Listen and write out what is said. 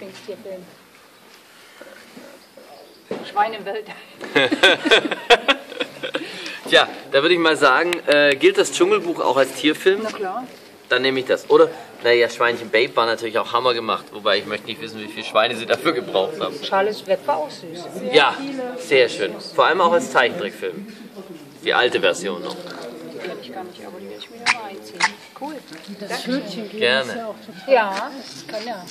Lieblingstierfilm? Schweinewelt. Tja, da würde ich mal sagen, äh, gilt das Dschungelbuch auch als Tierfilm? Na klar. Dann nehme ich das. Oder, naja, Schweinchen Babe war natürlich auch Hammer gemacht, wobei ich möchte nicht wissen, wie viele Schweine sie dafür gebraucht haben. Charles Web war auch süß. Ja, sehr schön. Vor allem auch als Zeichentrickfilm. Die alte Version noch. Die kenne ich gar nicht, aber die werde ich mir mal einziehen. Cool. Das geht Gerne. ja auch total. Ja, das kann ja.